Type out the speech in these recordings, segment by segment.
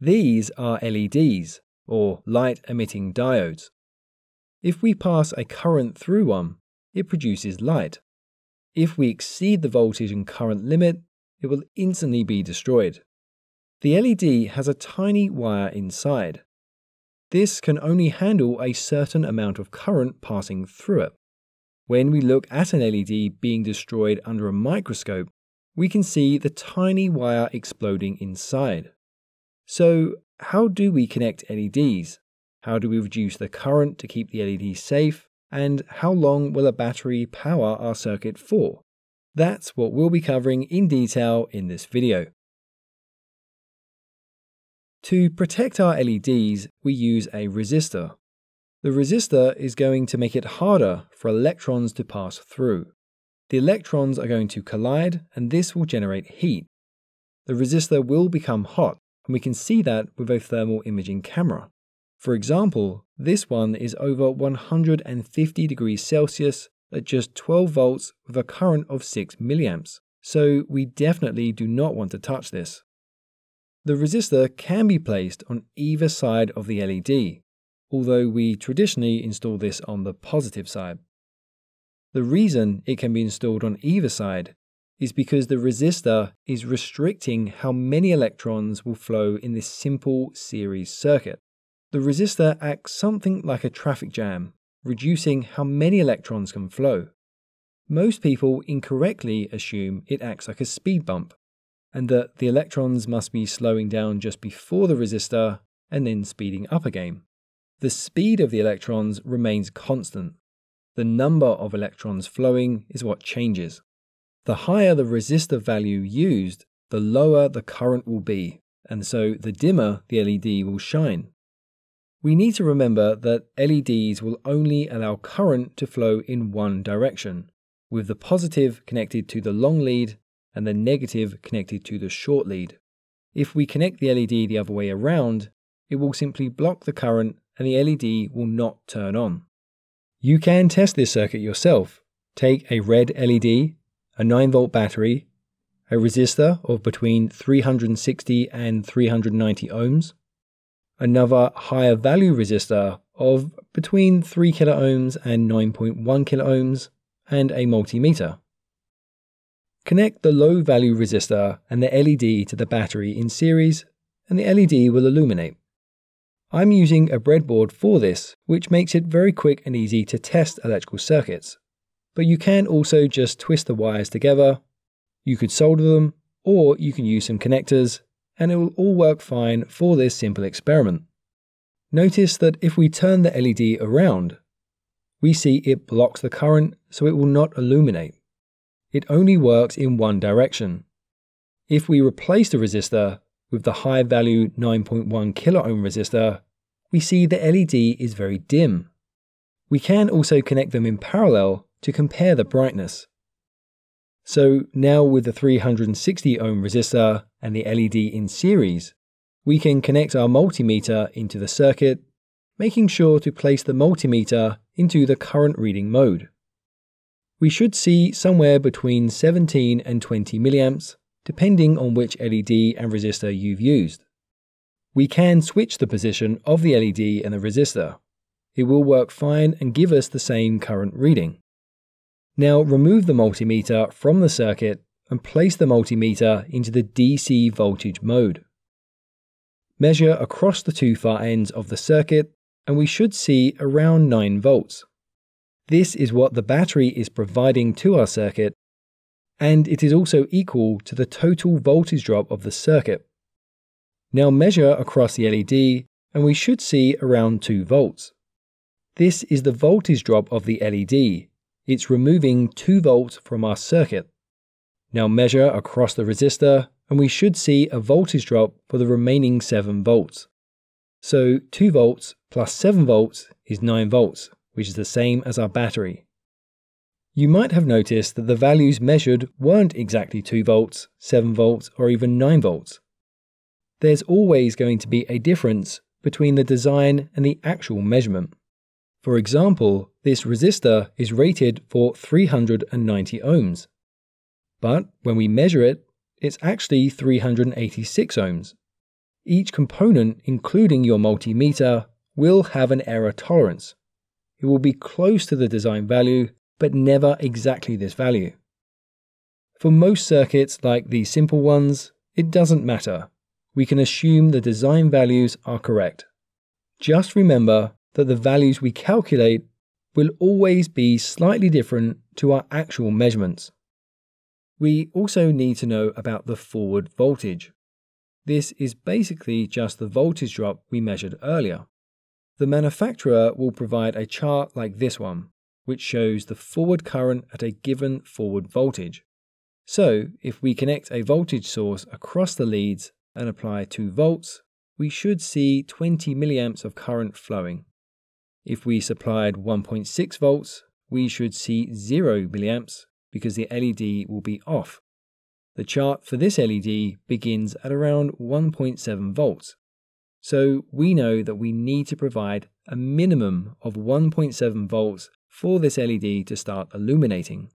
These are LEDs, or light emitting diodes. If we pass a current through one, it produces light. If we exceed the voltage and current limit, it will instantly be destroyed. The LED has a tiny wire inside. This can only handle a certain amount of current passing through it. When we look at an LED being destroyed under a microscope, we can see the tiny wire exploding inside. So, how do we connect LEDs? How do we reduce the current to keep the LED safe? And how long will a battery power our circuit for? That's what we'll be covering in detail in this video. To protect our LEDs, we use a resistor. The resistor is going to make it harder for electrons to pass through. The electrons are going to collide and this will generate heat. The resistor will become hot and we can see that with a thermal imaging camera. For example, this one is over 150 degrees Celsius at just 12 volts with a current of 6 milliamps, so we definitely do not want to touch this. The resistor can be placed on either side of the LED, although we traditionally install this on the positive side. The reason it can be installed on either side is because the resistor is restricting how many electrons will flow in this simple series circuit. The resistor acts something like a traffic jam, reducing how many electrons can flow. Most people incorrectly assume it acts like a speed bump, and that the electrons must be slowing down just before the resistor and then speeding up again. The speed of the electrons remains constant. The number of electrons flowing is what changes. The higher the resistor value used, the lower the current will be, and so the dimmer the LED will shine. We need to remember that LEDs will only allow current to flow in one direction, with the positive connected to the long lead and the negative connected to the short lead. If we connect the LED the other way around, it will simply block the current and the LED will not turn on. You can test this circuit yourself. Take a red LED, a 9 volt battery, a resistor of between 360 and 390 ohms, another higher value resistor of between 3 kilo ohms and 9.1 kilo ohms, and a multimeter. Connect the low value resistor and the LED to the battery in series, and the LED will illuminate. I'm using a breadboard for this, which makes it very quick and easy to test electrical circuits. But you can also just twist the wires together, you could solder them, or you can use some connectors, and it will all work fine for this simple experiment. Notice that if we turn the LED around, we see it blocks the current so it will not illuminate it only works in one direction. If we replace the resistor with the high value 9.1 kilo ohm resistor, we see the LED is very dim. We can also connect them in parallel to compare the brightness. So now with the 360 ohm resistor and the LED in series, we can connect our multimeter into the circuit, making sure to place the multimeter into the current reading mode we should see somewhere between 17 and 20 milliamps, depending on which LED and resistor you've used. We can switch the position of the LED and the resistor. It will work fine and give us the same current reading. Now remove the multimeter from the circuit and place the multimeter into the DC voltage mode. Measure across the two far ends of the circuit and we should see around 9 volts. This is what the battery is providing to our circuit, and it is also equal to the total voltage drop of the circuit. Now measure across the LED, and we should see around 2 volts. This is the voltage drop of the LED. It's removing 2 volts from our circuit. Now measure across the resistor, and we should see a voltage drop for the remaining 7 volts. So 2 volts plus 7 volts is 9 volts which is the same as our battery. You might have noticed that the values measured weren't exactly 2 volts, 7 volts, or even 9 volts. There's always going to be a difference between the design and the actual measurement. For example, this resistor is rated for 390 ohms. But when we measure it, it's actually 386 ohms. Each component, including your multimeter, will have an error tolerance. It will be close to the design value, but never exactly this value. For most circuits, like these simple ones, it doesn't matter. We can assume the design values are correct. Just remember that the values we calculate will always be slightly different to our actual measurements. We also need to know about the forward voltage. This is basically just the voltage drop we measured earlier. The manufacturer will provide a chart like this one, which shows the forward current at a given forward voltage. So, if we connect a voltage source across the leads and apply 2 volts, we should see 20 milliamps of current flowing. If we supplied 1.6 volts, we should see 0 milliamps because the LED will be off. The chart for this LED begins at around 1.7 volts. So we know that we need to provide a minimum of 1.7 volts for this LED to start illuminating.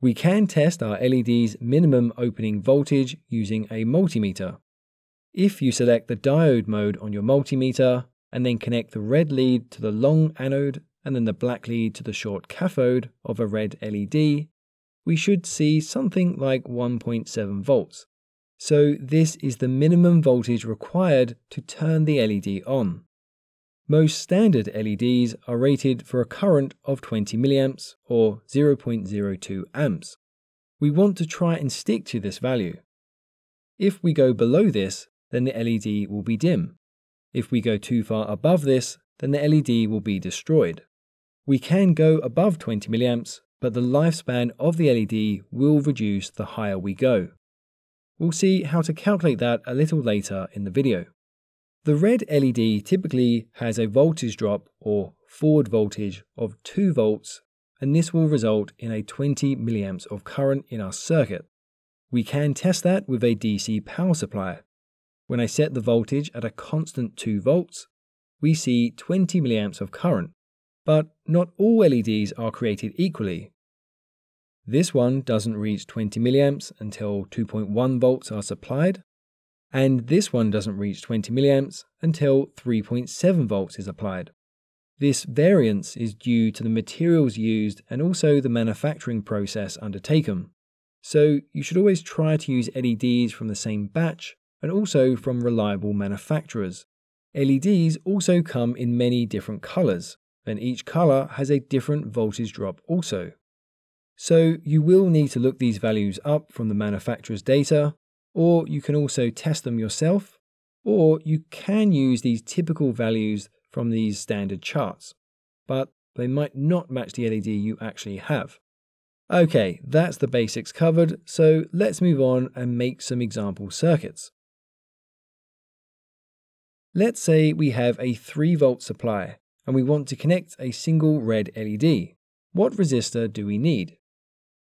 We can test our LED's minimum opening voltage using a multimeter. If you select the diode mode on your multimeter and then connect the red lead to the long anode and then the black lead to the short cathode of a red LED, we should see something like 1.7 volts. So this is the minimum voltage required to turn the LED on. Most standard LEDs are rated for a current of 20 mA or 0.02 amps. We want to try and stick to this value. If we go below this, then the LED will be dim. If we go too far above this, then the LED will be destroyed. We can go above 20 mA, but the lifespan of the LED will reduce the higher we go. We'll see how to calculate that a little later in the video. The red LED typically has a voltage drop or forward voltage of 2 volts and this will result in a 20 milliamps of current in our circuit. We can test that with a DC power supply. When I set the voltage at a constant 2 volts, we see 20 milliamps of current, but not all LEDs are created equally. This one doesn't reach 20 milliamps until 2.1 volts are supplied, and this one doesn't reach 20 milliamps until 3.7 volts is applied. This variance is due to the materials used and also the manufacturing process undertaken. So you should always try to use LEDs from the same batch and also from reliable manufacturers. LEDs also come in many different colors, and each color has a different voltage drop also. So you will need to look these values up from the manufacturer's data or you can also test them yourself, or you can use these typical values from these standard charts, but they might not match the LED you actually have. Okay, that's the basics covered, so let's move on and make some example circuits. Let's say we have a 3 volt supply and we want to connect a single red LED. What resistor do we need?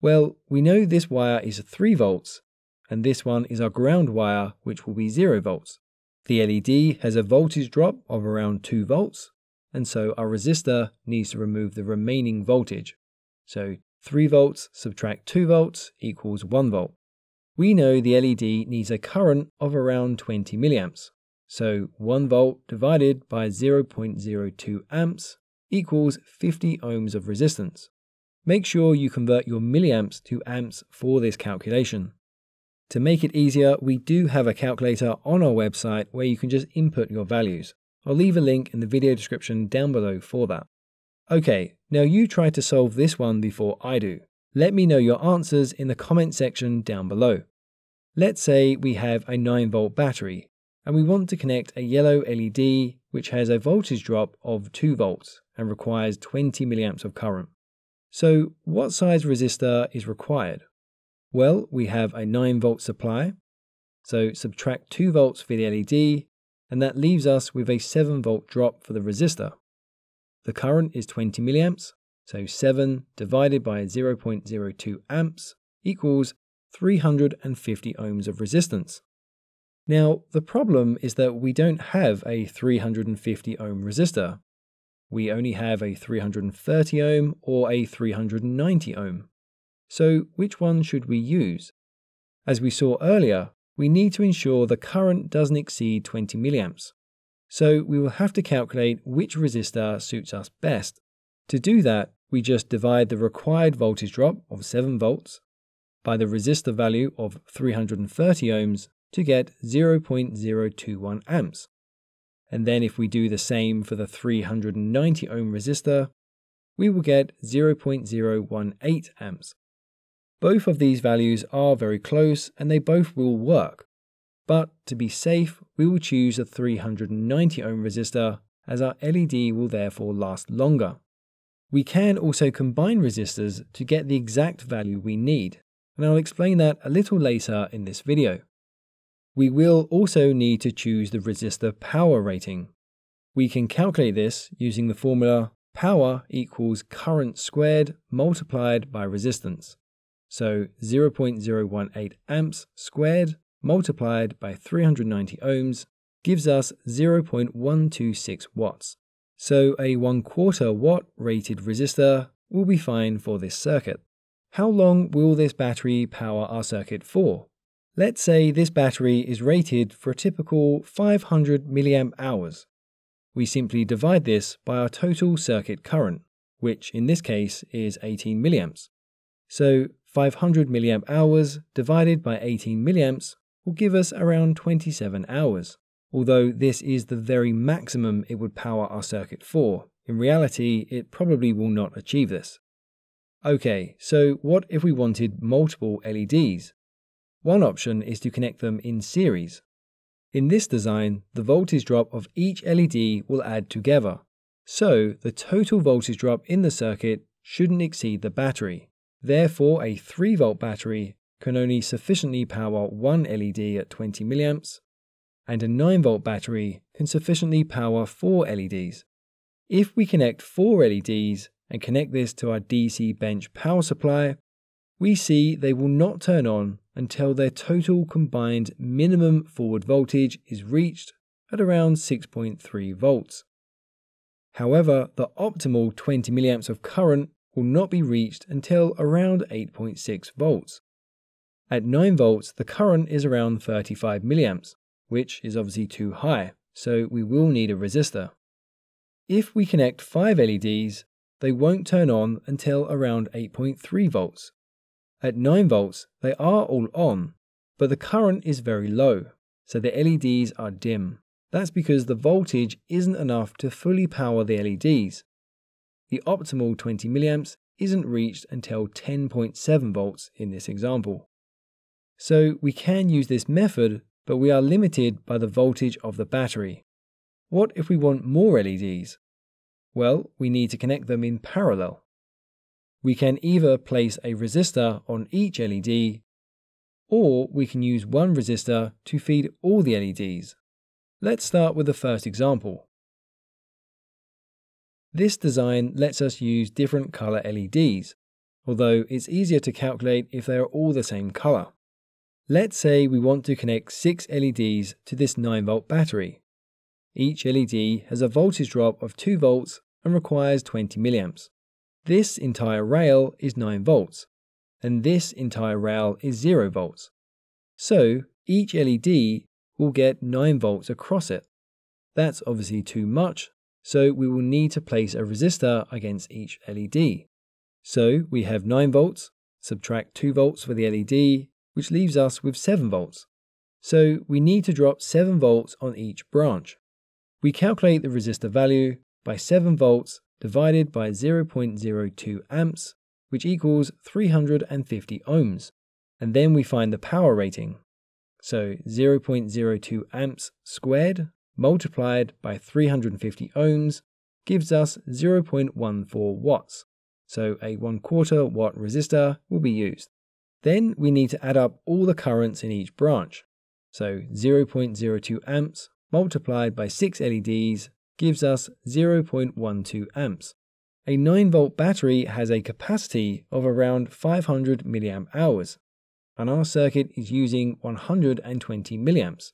Well, we know this wire is 3 volts and this one is our ground wire, which will be 0 volts. The LED has a voltage drop of around 2 volts, and so our resistor needs to remove the remaining voltage. So 3 volts subtract 2 volts equals 1 volt. We know the LED needs a current of around 20 milliamps. So 1 volt divided by 0.02 amps equals 50 ohms of resistance. Make sure you convert your milliamps to amps for this calculation. To make it easier, we do have a calculator on our website where you can just input your values. I'll leave a link in the video description down below for that. Okay, now you try to solve this one before I do. Let me know your answers in the comment section down below. Let's say we have a 9 volt battery and we want to connect a yellow LED which has a voltage drop of 2 volts and requires 20 milliamps of current. So what size resistor is required? Well, we have a 9 volt supply, so subtract 2 volts for the LED, and that leaves us with a 7 volt drop for the resistor. The current is 20 milliamps, so 7 divided by 0.02 amps equals 350 ohms of resistance. Now, the problem is that we don't have a 350 ohm resistor. We only have a 330 ohm or a 390 ohm. So which one should we use? As we saw earlier, we need to ensure the current doesn't exceed 20 milliamps. So we will have to calculate which resistor suits us best. To do that, we just divide the required voltage drop of 7 volts by the resistor value of 330 ohms to get 0.021 amps. And then if we do the same for the 390 ohm resistor, we will get 0.018 amps. Both of these values are very close and they both will work. But to be safe, we will choose a 390 ohm resistor as our LED will therefore last longer. We can also combine resistors to get the exact value we need, and I'll explain that a little later in this video. We will also need to choose the resistor power rating. We can calculate this using the formula power equals current squared multiplied by resistance. So 0.018 amps squared multiplied by 390 ohms gives us 0.126 watts. So a 1 quarter watt rated resistor will be fine for this circuit. How long will this battery power our circuit for? Let's say this battery is rated for a typical 500 milliamp hours. We simply divide this by our total circuit current, which in this case is 18 milliamps. So 500 milliamp hours divided by 18 milliamps will give us around 27 hours. Although this is the very maximum it would power our circuit for, in reality it probably will not achieve this. Okay, so what if we wanted multiple LEDs? One option is to connect them in series. In this design, the voltage drop of each LED will add together, so the total voltage drop in the circuit shouldn't exceed the battery. Therefore, a 3 volt battery can only sufficiently power one LED at 20 mA, and a 9 volt battery can sufficiently power 4 LEDs. If we connect 4 LEDs and connect this to our DC bench power supply, we see they will not turn on until their total combined minimum forward voltage is reached at around 6.3 volts. However, the optimal 20 mA of current will not be reached until around 8.6 volts. At 9 volts, the current is around 35 milliamps, which is obviously too high, so we will need a resistor. If we connect 5 LEDs, they won't turn on until around 8.3 volts, at 9 volts, they are all on, but the current is very low, so the LEDs are dim. That's because the voltage isn't enough to fully power the LEDs. The optimal 20 mA isn't reached until 10.7 volts in this example. So we can use this method, but we are limited by the voltage of the battery. What if we want more LEDs? Well, we need to connect them in parallel. We can either place a resistor on each LED, or we can use one resistor to feed all the LEDs. Let's start with the first example. This design lets us use different color LEDs, although it's easier to calculate if they are all the same color. Let's say we want to connect 6 LEDs to this 9 volt battery. Each LED has a voltage drop of 2 volts and requires 20 milliamps. This entire rail is 9 volts, and this entire rail is 0 volts. So each LED will get 9 volts across it. That's obviously too much, so we will need to place a resistor against each LED. So we have 9 volts, subtract 2 volts for the LED, which leaves us with 7 volts. So we need to drop 7 volts on each branch. We calculate the resistor value by 7 volts divided by 0.02 amps, which equals 350 ohms. And then we find the power rating. So 0.02 amps squared multiplied by 350 ohms gives us 0.14 watts. So a 1 quarter watt resistor will be used. Then we need to add up all the currents in each branch. So 0.02 amps multiplied by 6 LEDs gives us 0.12 amps. A 9 volt battery has a capacity of around 500 milliamp hours, and our circuit is using 120 milliamps.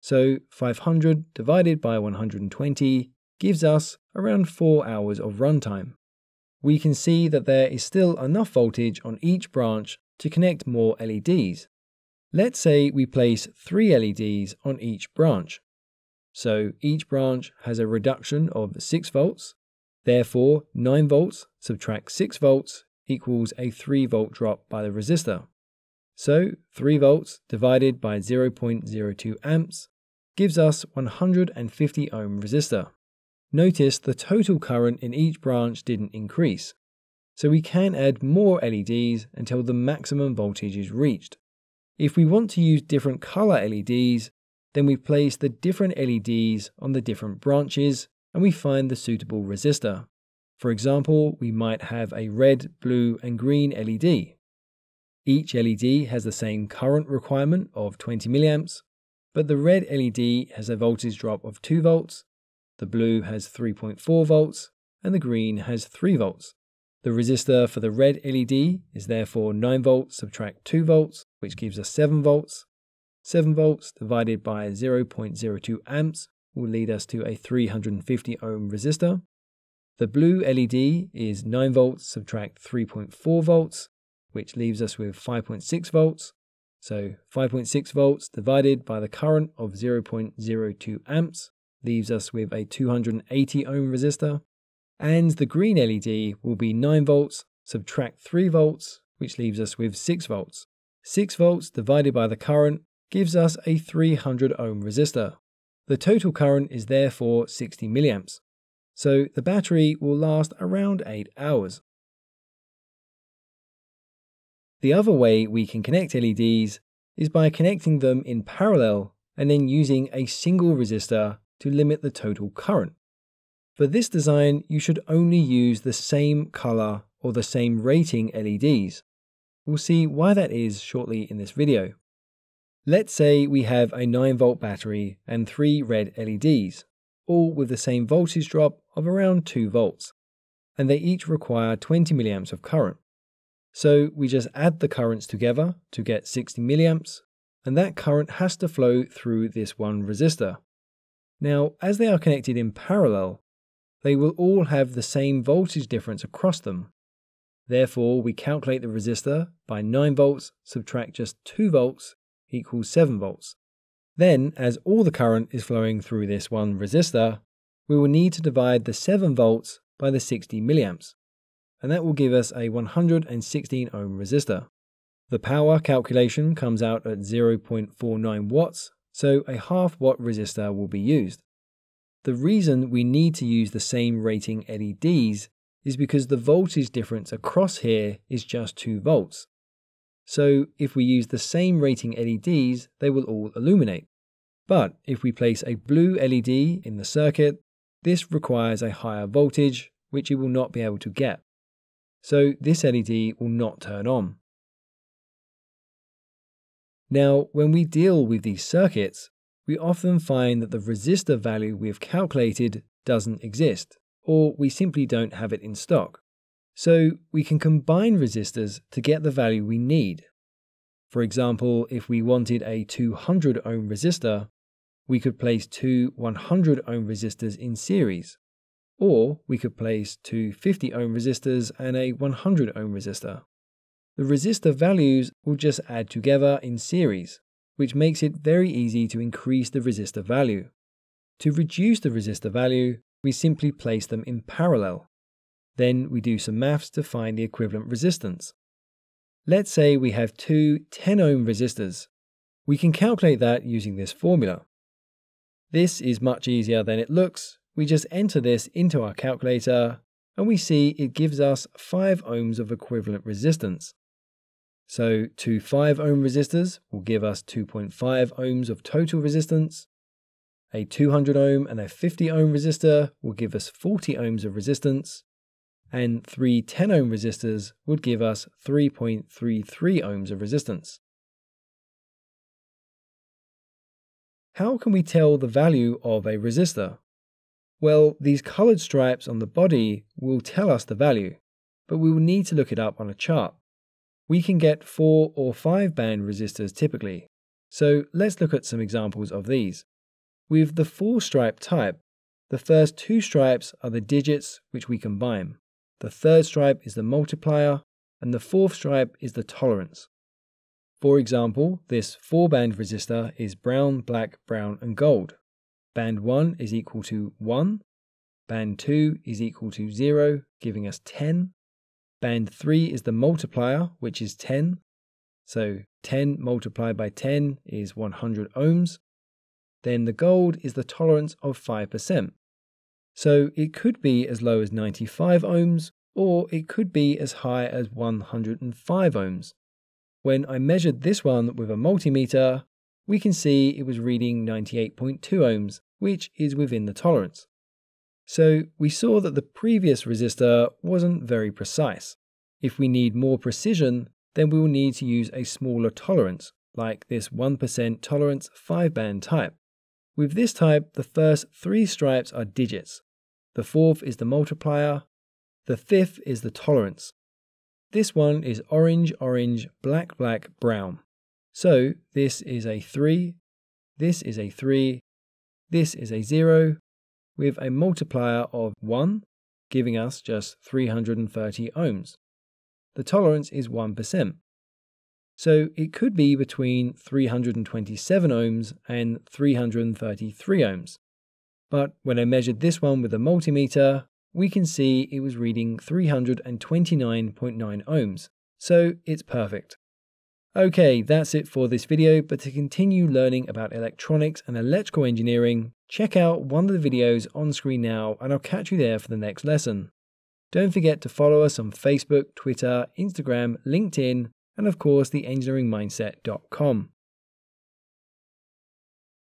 So 500 divided by 120 gives us around 4 hours of runtime. We can see that there is still enough voltage on each branch to connect more LEDs. Let's say we place three LEDs on each branch. So each branch has a reduction of 6 volts. Therefore, 9 volts subtract 6 volts equals a 3 volt drop by the resistor. So 3 volts divided by 0.02 amps gives us 150 ohm resistor. Notice the total current in each branch didn't increase. So we can add more LEDs until the maximum voltage is reached. If we want to use different color LEDs, then we place the different LEDs on the different branches and we find the suitable resistor. For example, we might have a red, blue, and green LED. Each LED has the same current requirement of 20 milliamps, but the red LED has a voltage drop of 2 volts, the blue has 3.4 volts, and the green has 3 volts. The resistor for the red LED is therefore 9 volts subtract 2 volts, which gives us 7 volts. 7 volts divided by 0.02 amps will lead us to a 350 ohm resistor. The blue LED is 9 volts subtract 3.4 volts, which leaves us with 5.6 volts. So 5.6 volts divided by the current of 0.02 amps leaves us with a 280 ohm resistor. And the green LED will be 9 volts, subtract 3 volts, which leaves us with 6 volts. 6 volts divided by the current gives us a 300 ohm resistor. The total current is therefore 60 milliamps. So the battery will last around 8 hours. The other way we can connect LEDs is by connecting them in parallel and then using a single resistor to limit the total current. For this design, you should only use the same color or the same rating LEDs. We'll see why that is shortly in this video. Let's say we have a 9 volt battery and three red LEDs, all with the same voltage drop of around 2 volts, and they each require 20 milliamps of current. So we just add the currents together to get 60 milliamps, and that current has to flow through this one resistor. Now, as they are connected in parallel, they will all have the same voltage difference across them. Therefore, we calculate the resistor by 9 volts subtract just 2 volts equals 7 volts. Then, as all the current is flowing through this one resistor, we will need to divide the 7 volts by the 60 milliamps, and that will give us a 116 ohm resistor. The power calculation comes out at 0.49 watts, so a half watt resistor will be used. The reason we need to use the same rating LEDs is because the voltage difference across here is just 2 volts. So if we use the same rating LEDs, they will all illuminate. But if we place a blue LED in the circuit, this requires a higher voltage, which it will not be able to get. So this LED will not turn on. Now, when we deal with these circuits, we often find that the resistor value we have calculated doesn't exist, or we simply don't have it in stock. So we can combine resistors to get the value we need. For example, if we wanted a 200 ohm resistor, we could place two 100 ohm resistors in series, or we could place two 50 ohm resistors and a 100 ohm resistor. The resistor values will just add together in series, which makes it very easy to increase the resistor value. To reduce the resistor value, we simply place them in parallel. Then we do some maths to find the equivalent resistance. Let's say we have two 10 ohm resistors. We can calculate that using this formula. This is much easier than it looks. We just enter this into our calculator and we see it gives us 5 ohms of equivalent resistance. So two 5 ohm resistors will give us 2.5 ohms of total resistance. A 200 ohm and a 50 ohm resistor will give us 40 ohms of resistance. And three 10 ohm resistors would give us 3.33 ohms of resistance. How can we tell the value of a resistor? Well, these colored stripes on the body will tell us the value, but we will need to look it up on a chart. We can get 4 or 5 band resistors typically, so let's look at some examples of these. With the 4 stripe type, the first two stripes are the digits which we combine. The third stripe is the multiplier, and the fourth stripe is the tolerance. For example, this 4 band resistor is brown, black, brown, and gold. Band 1 is equal to 1, band 2 is equal to 0, giving us 10. Band 3 is the multiplier, which is 10. So 10 multiplied by 10 is 100 ohms. Then the gold is the tolerance of 5%. So it could be as low as 95 ohms, or it could be as high as 105 ohms. When I measured this one with a multimeter, we can see it was reading 98.2 ohms, which is within the tolerance. So we saw that the previous resistor wasn't very precise. If we need more precision, then we will need to use a smaller tolerance, like this 1% tolerance 5 band type. With this type, the first three stripes are digits. The fourth is the multiplier. The fifth is the tolerance. This one is orange, orange, black, black, brown. So this is a 3, this is a 3, this is a 0, with a multiplier of 1, giving us just 330 ohms. The tolerance is 1%. So it could be between 327 ohms and 333 ohms. But when I measured this one with a multimeter, we can see it was reading 329.9 ohms, so it's perfect. Okay, that's it for this video, but to continue learning about electronics and electrical engineering, check out one of the videos on screen now and I'll catch you there for the next lesson. Don't forget to follow us on Facebook, Twitter, Instagram, LinkedIn, and of course the engineeringmindset.com.